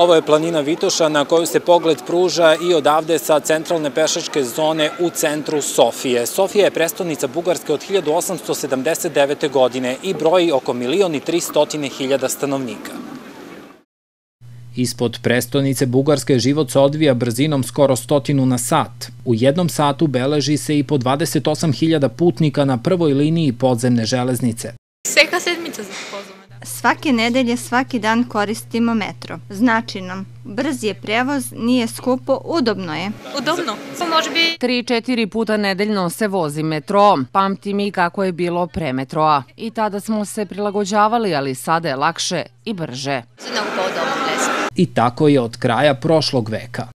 Ovo je planina Vitoša na koju se pogled pruža i odavde sa centralne pešačke zone u centru Sofije. Sofija je prestonica Bugarske od 1879. godine i broji oko milion i 300 hiljada stanovnika. Ispod prestonice Bugarske život se odvija brzinom skoro stotinu na sat. U jednom satu beleži se i po 28.000 putnika na prvoj liniji podzemne železnice. Sveka sedmica za pozvome. Svake nedelje, svaki dan koristimo metro. Znači nam, brz je prevoz, nije skupo, udobno je. Udobno. To može biti... Tri, četiri puta nedeljno se vozi metro. Pamti mi kako je bilo pre metroa. I tada smo se prilagođavali, ali sada je lakše i brže. I tako je od kraja prošlog veka.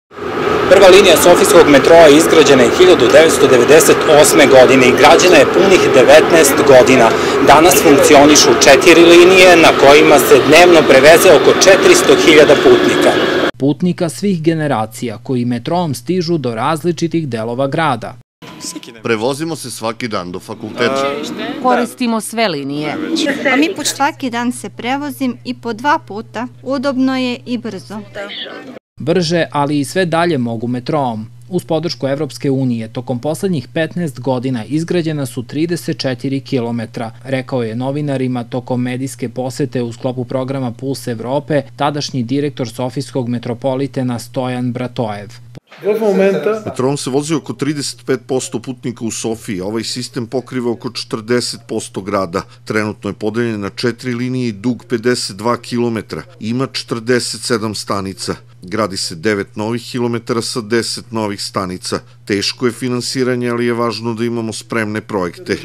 Prva linija Sofijskog metroa izgrađena je 1998. godine i građena je punih 19 godina. Danas funkcionišu četiri linije na kojima se dnevno preveze oko 400.000 putnika. Putnika svih generacija koji metroom stižu do različitih delova grada. Prevozimo se svaki dan do fakulteta. Koristimo sve linije. A mi put svaki dan se prevozim i po dva puta. Udobno je i brzo. Brže, ali i sve dalje mogu metroom. Uz podršku Evropske unije, tokom poslednjih 15 godina izgrađena su 34 km, rekao je novinarima tokom medijske posete u sklopu programa Puls Evrope tadašnji direktor Sofijskog metropolitena Stojan Bratojev. Momenta... Metrom se vozi oko 35% putnika u Sofiji, ovaj sistem pokriva oko 40% grada. Trenutno je podeljen na četiri linije i dug 52 km. Ima 47 stanica. Gradi se 9 novih kilometara sa 10 novih stanica. Teško je finansiranje, ali je važno da imamo spremne projekte.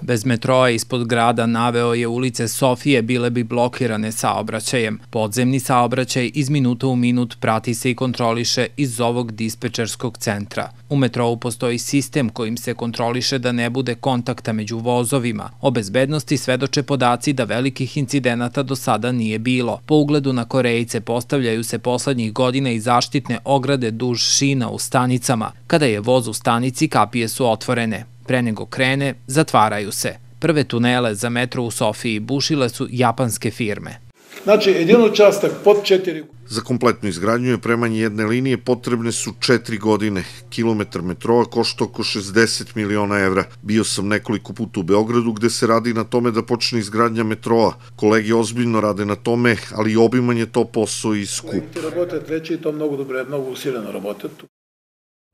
Bez metroa ispod grada naveo je ulice Sofije bile bi blokirane saobraćajem. Podzemni saobraćaj iz minuta u minut prati se i kontroliše iz ovog dispečerskog centra. U metrou postoji sistem kojim se kontroliše da ne bude kontakta među vozovima. O bezbednosti svedoče podaci da velikih incidenata do sada nije bilo. Po ugledu na Korejce postavljaju se poslednjih godina i zaštitne ograde duž šina u stanicama. Kada je voz u stanici, kapije su otvorene. Pre nego krene, zatvaraju se. Prve tunele za metro u Sofiji bušile su japanske firme. Znači, jedan učastak pod četiri... Za kompletnu izgradnju je premanje jedne linije potrebne su četiri godine. Kilometar metroa košta oko 60 miliona evra. Bio sam nekoliko puta u Beogradu gde se radi na tome da počne izgradnja metroa. Kolege ozbiljno rade na tome, ali obiman je to posao i skup. Работят treći i to mnogo dobro, mnogo usiljeno работят.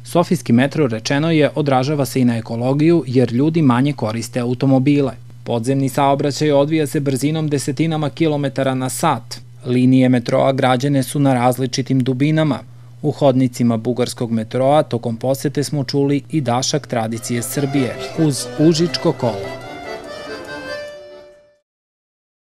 Sofijski metro rečeno je odražava se i na ekologiju jer ljudi manje koriste automobile. Podzemni saobraćaj odvija se brzinom desetinama kilometara na sat. Linije metroa građene su na različitim dubinama. U hodnicima bugarskog metroa tokom posete smo čuli i dašak tradicije Srbije uz Užičko kolo.